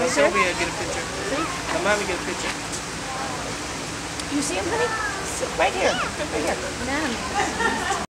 Let Sylvia get a picture. come on mommy get a picture. You see him, honey? Right here. Right here.